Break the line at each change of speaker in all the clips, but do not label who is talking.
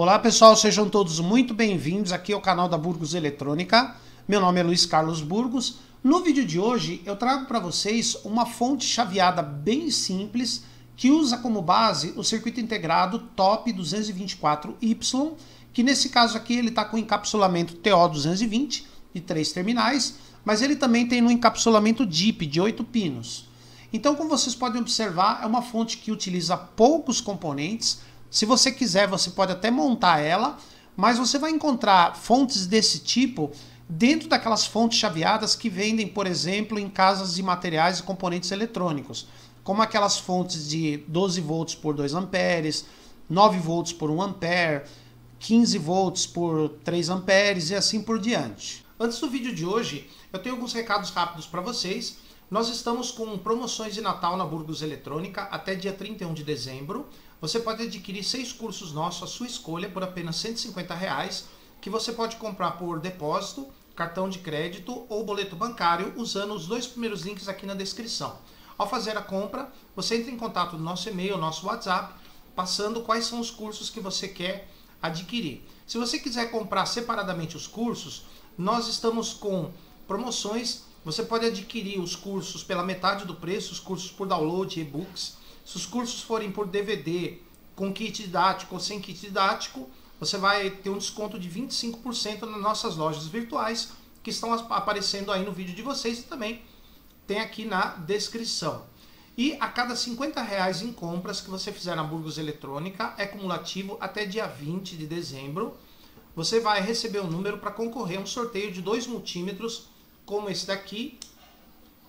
Olá pessoal, sejam todos muito bem-vindos aqui ao canal da Burgos Eletrônica. Meu nome é Luiz Carlos Burgos. No vídeo de hoje eu trago para vocês uma fonte chaveada bem simples que usa como base o circuito integrado TOP 224Y, que nesse caso aqui ele está com encapsulamento TO220 de três terminais, mas ele também tem no encapsulamento DIP de 8 pinos. Então, como vocês podem observar, é uma fonte que utiliza poucos componentes, se você quiser, você pode até montar ela, mas você vai encontrar fontes desse tipo dentro daquelas fontes chaveadas que vendem, por exemplo, em casas de materiais e componentes eletrônicos, como aquelas fontes de 12 volts por 2 amperes, 9 volts por 1 ampere, 15 volts por 3 amperes e assim por diante. Antes do vídeo de hoje, eu tenho alguns recados rápidos para vocês. Nós estamos com promoções de Natal na Burgos Eletrônica até dia 31 de dezembro. Você pode adquirir seis cursos nossos à sua escolha por apenas 150 reais, que você pode comprar por depósito, cartão de crédito ou boleto bancário usando os dois primeiros links aqui na descrição. Ao fazer a compra, você entra em contato no nosso e-mail, nosso WhatsApp, passando quais são os cursos que você quer adquirir. Se você quiser comprar separadamente os cursos, nós estamos com promoções. Você pode adquirir os cursos pela metade do preço, os cursos por download, e-books se os cursos forem por DVD, com kit didático ou sem kit didático, você vai ter um desconto de 25% nas nossas lojas virtuais que estão aparecendo aí no vídeo de vocês e também tem aqui na descrição. E a cada 50 reais em compras que você fizer na Burgos Eletrônica, é cumulativo até dia 20 de dezembro, você vai receber um número para concorrer a um sorteio de dois multímetros, como esse daqui,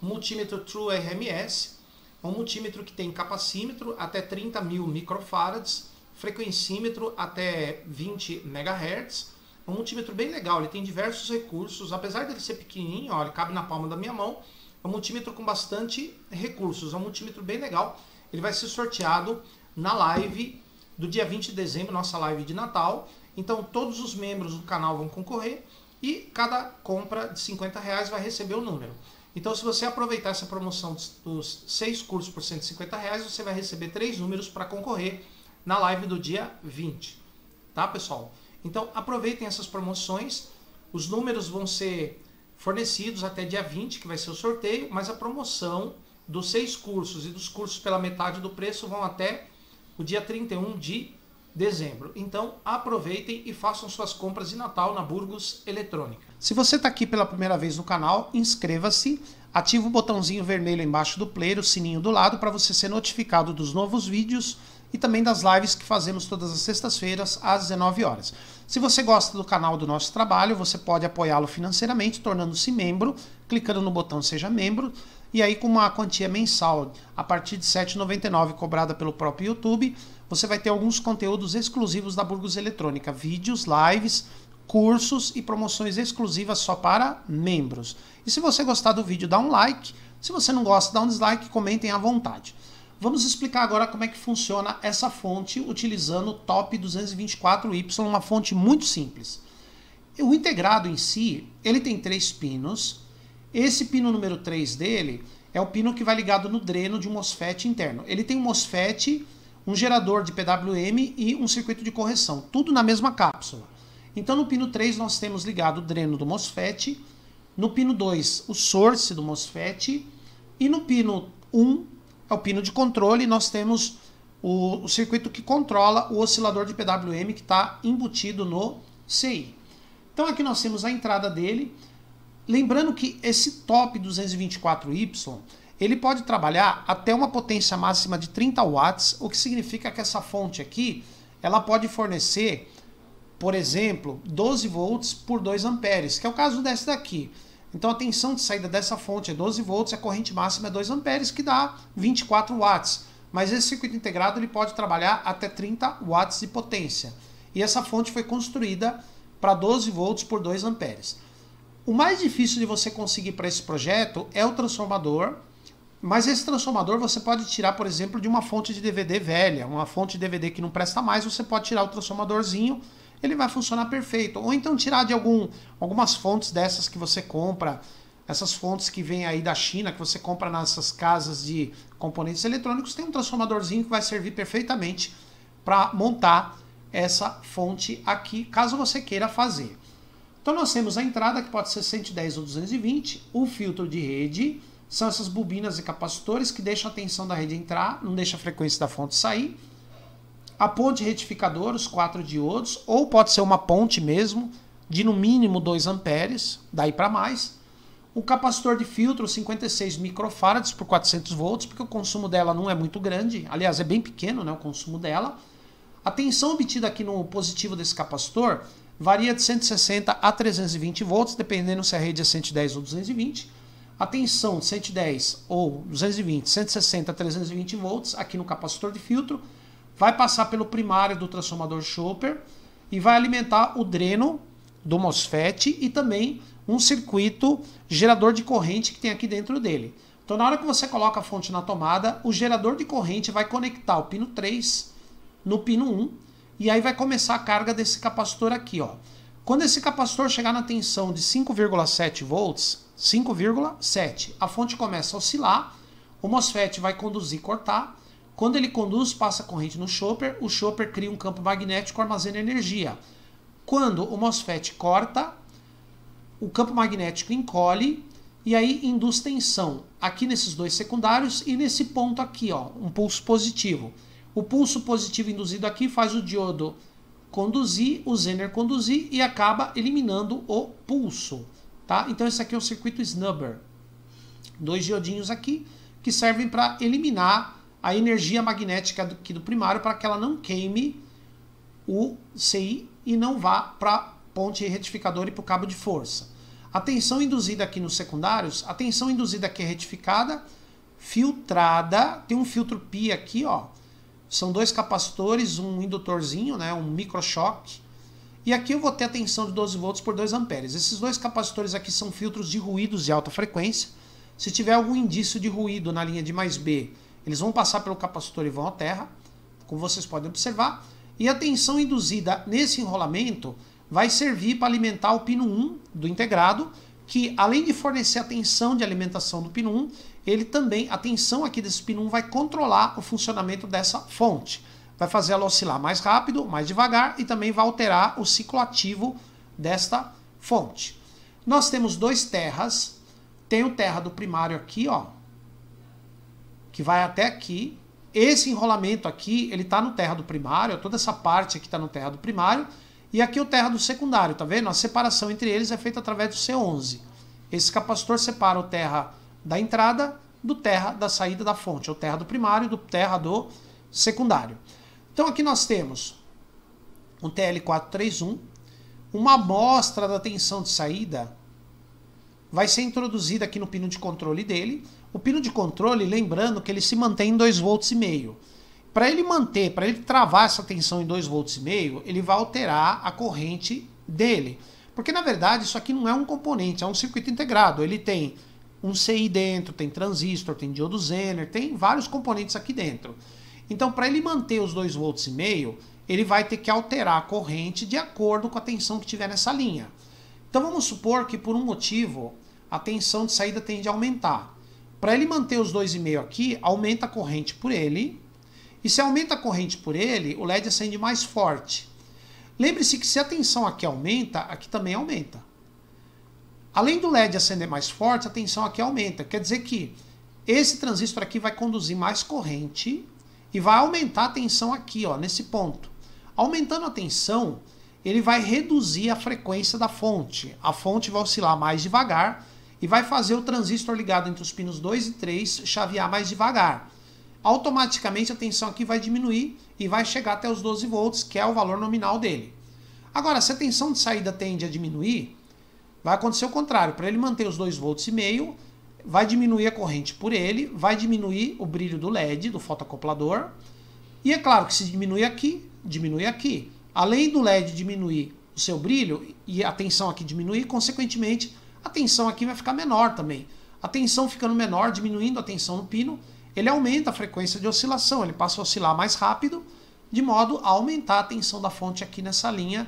multímetro True RMS, um multímetro que tem capacímetro até 30 mil microfarads, frequencímetro até 20 MHz, um multímetro bem legal, ele tem diversos recursos, apesar dele ser pequenininho, ó, ele cabe na palma da minha mão, é um multímetro com bastante recursos, é um multímetro bem legal, ele vai ser sorteado na live do dia 20 de dezembro, nossa live de Natal, então todos os membros do canal vão concorrer e cada compra de 50 reais vai receber o número. Então, se você aproveitar essa promoção dos seis cursos por 150 reais, você vai receber três números para concorrer na live do dia 20. Tá, pessoal? Então, aproveitem essas promoções. Os números vão ser fornecidos até dia 20, que vai ser o sorteio, mas a promoção dos seis cursos e dos cursos pela metade do preço vão até o dia 31 de dezembro. Então aproveitem e façam suas compras de Natal na Burgos Eletrônica. Se você está aqui pela primeira vez no canal, inscreva-se, ative o botãozinho vermelho embaixo do player, o sininho do lado, para você ser notificado dos novos vídeos e também das lives que fazemos todas as sextas-feiras às 19 horas. Se você gosta do canal do nosso trabalho, você pode apoiá-lo financeiramente tornando-se membro, clicando no botão Seja Membro, e aí com uma quantia mensal a partir de R$ 7,99 cobrada pelo próprio YouTube, você vai ter alguns conteúdos exclusivos da Burgos Eletrônica, vídeos, lives, cursos e promoções exclusivas só para membros. E se você gostar do vídeo, dá um like. Se você não gosta, dá um dislike, comentem à vontade. Vamos explicar agora como é que funciona essa fonte utilizando o Top 224Y, uma fonte muito simples. O integrado em si, ele tem três pinos. Esse pino número 3 dele é o pino que vai ligado no dreno de um MOSFET interno. Ele tem um MOSFET um gerador de PWM e um circuito de correção, tudo na mesma cápsula. Então no pino 3 nós temos ligado o dreno do MOSFET, no pino 2 o source do MOSFET e no pino 1 é o pino de controle, nós temos o, o circuito que controla o oscilador de PWM que está embutido no CI. Então aqui nós temos a entrada dele, lembrando que esse top 224Y ele pode trabalhar até uma potência máxima de 30 watts, o que significa que essa fonte aqui, ela pode fornecer, por exemplo, 12 volts por 2 amperes, que é o caso desse daqui. Então a tensão de saída dessa fonte é 12 volts, a corrente máxima é 2 amperes, que dá 24 watts. Mas esse circuito integrado ele pode trabalhar até 30 watts de potência. E essa fonte foi construída para 12 volts por 2 amperes. O mais difícil de você conseguir para esse projeto é o transformador, mas esse transformador você pode tirar, por exemplo, de uma fonte de DVD velha, uma fonte de DVD que não presta mais, você pode tirar o transformadorzinho, ele vai funcionar perfeito. Ou então tirar de algum, algumas fontes dessas que você compra, essas fontes que vêm aí da China, que você compra nessas casas de componentes eletrônicos, tem um transformadorzinho que vai servir perfeitamente para montar essa fonte aqui, caso você queira fazer. Então nós temos a entrada que pode ser 110 ou 220, o filtro de rede, são essas bobinas e capacitores que deixam a tensão da rede entrar, não deixa a frequência da fonte sair. A ponte retificador, os quatro diodos, ou pode ser uma ponte mesmo, de no mínimo 2 amperes, daí para mais. O capacitor de filtro, 56 microfarads por 400 volts, porque o consumo dela não é muito grande, aliás, é bem pequeno né, o consumo dela. A tensão obtida aqui no positivo desse capacitor varia de 160 a 320 volts, dependendo se a rede é 110 ou 220. A tensão de 110 ou 220, 160 a 320 volts aqui no capacitor de filtro vai passar pelo primário do transformador Chopper e vai alimentar o dreno do MOSFET e também um circuito gerador de corrente que tem aqui dentro dele. Então, na hora que você coloca a fonte na tomada, o gerador de corrente vai conectar o pino 3 no pino 1 e aí vai começar a carga desse capacitor aqui. Ó. Quando esse capacitor chegar na tensão de 5,7 volts, 5,7, a fonte começa a oscilar, o MOSFET vai conduzir e cortar, quando ele conduz, passa corrente no chopper, o chopper cria um campo magnético armazena energia. Quando o MOSFET corta, o campo magnético encolhe e aí induz tensão aqui nesses dois secundários e nesse ponto aqui, ó, um pulso positivo. O pulso positivo induzido aqui faz o diodo conduzir, o Zener conduzir e acaba eliminando o pulso. Tá? Então esse aqui é o circuito snubber. Dois diodinhos aqui que servem para eliminar a energia magnética do, aqui do primário para que ela não queime o CI e não vá para a ponte retificadora e para o cabo de força. A tensão induzida aqui nos secundários, a tensão induzida aqui é retificada, filtrada, tem um filtro pi aqui, ó. São dois capacitores, um indutorzinho, né, um microchoque. E aqui eu vou ter a tensão de 12 volts por 2 amperes. Esses dois capacitores aqui são filtros de ruídos de alta frequência. Se tiver algum indício de ruído na linha de mais B eles vão passar pelo capacitor e vão à terra, como vocês podem observar. E a tensão induzida nesse enrolamento vai servir para alimentar o pino 1 do integrado, que além de fornecer a tensão de alimentação do pino 1, ele também, a tensão aqui desse pino 1 vai controlar o funcionamento dessa fonte. Vai fazer ela oscilar mais rápido, mais devagar e também vai alterar o ciclo ativo desta fonte. Nós temos dois terras, tem o terra do primário aqui, ó, que vai até aqui. Esse enrolamento aqui, ele está no terra do primário, toda essa parte aqui está no terra do primário, e aqui o terra do secundário, tá vendo? A separação entre eles é feita através do C11. Esse capacitor separa o terra da entrada do terra da saída da fonte, o terra do primário do terra do secundário. Então aqui nós temos um TL431, uma amostra da tensão de saída vai ser introduzida aqui no pino de controle dele. O pino de controle, lembrando que ele se mantém em 2,5 volts. Para ele manter, para ele travar essa tensão em 2,5 volts, ele vai alterar a corrente dele. Porque na verdade isso aqui não é um componente, é um circuito integrado. Ele tem um CI dentro, tem transistor, tem diodo Zener, tem vários componentes aqui dentro. Então, para ele manter os 2,5 volts, ele vai ter que alterar a corrente de acordo com a tensão que tiver nessa linha. Então vamos supor que por um motivo a tensão de saída tende a aumentar. Para ele manter os 2,5 aqui, aumenta a corrente por ele. E se aumenta a corrente por ele, o LED acende mais forte. Lembre-se que se a tensão aqui aumenta, aqui também aumenta. Além do LED acender mais forte, a tensão aqui aumenta. Quer dizer que esse transistor aqui vai conduzir mais corrente e vai aumentar a tensão aqui, ó, nesse ponto. Aumentando a tensão, ele vai reduzir a frequência da fonte. A fonte vai oscilar mais devagar e vai fazer o transistor ligado entre os pinos 2 e 3 chavear mais devagar. Automaticamente a tensão aqui vai diminuir e vai chegar até os 12 volts, que é o valor nominal dele. Agora, se a tensão de saída tende a diminuir, vai acontecer o contrário. Para ele manter os 2 volts e meio, vai diminuir a corrente por ele, vai diminuir o brilho do LED, do fotocoplador. E é claro que se diminuir aqui, diminui aqui. Além do LED diminuir o seu brilho e a tensão aqui diminuir, consequentemente a tensão aqui vai ficar menor também. A tensão ficando menor, diminuindo a tensão no pino, ele aumenta a frequência de oscilação, ele passa a oscilar mais rápido, de modo a aumentar a tensão da fonte aqui nessa linha,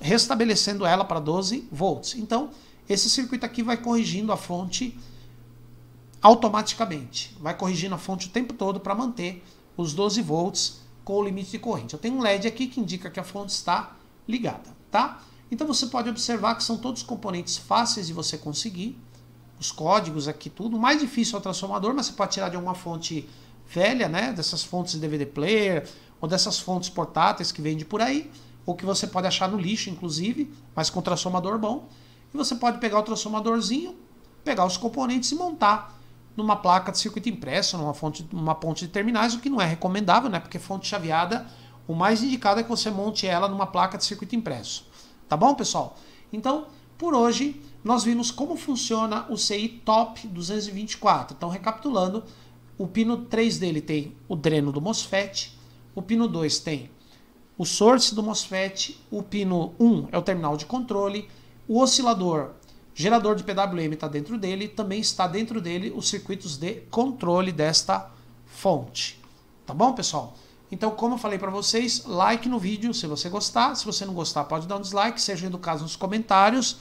restabelecendo ela para 12 volts. Então, esse circuito aqui vai corrigindo a fonte automaticamente. Vai corrigindo a fonte o tempo todo para manter os 12 volts com o limite de corrente. Eu tenho um LED aqui que indica que a fonte está ligada, tá? Então você pode observar que são todos componentes fáceis de você conseguir, os códigos aqui tudo. Mais difícil é o transformador, mas você pode tirar de alguma fonte velha, né? Dessas fontes de DVD player ou dessas fontes portáteis que vende por aí, ou que você pode achar no lixo, inclusive, mas com transformador bom. E você pode pegar o transformadorzinho, pegar os componentes e montar numa placa de circuito impresso, numa fonte, numa ponte de terminais, o que não é recomendável, né? Porque fonte chaveada, o mais indicado é que você monte ela numa placa de circuito impresso. Tá bom, pessoal? Então, por hoje, nós vimos como funciona o CI Top 224. Então, recapitulando, o pino 3 dele tem o dreno do MOSFET, o pino 2 tem o source do MOSFET, o pino 1 é o terminal de controle, o oscilador gerador de PWM está dentro dele, também está dentro dele os circuitos de controle desta fonte. Tá bom, pessoal? Então, como eu falei para vocês, like no vídeo se você gostar. Se você não gostar, pode dar um dislike, seja educado nos comentários.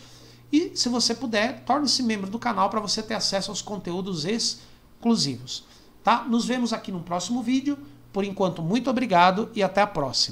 E, se você puder, torne-se membro do canal para você ter acesso aos conteúdos exclusivos. Tá? Nos vemos aqui no próximo vídeo. Por enquanto, muito obrigado e até a próxima.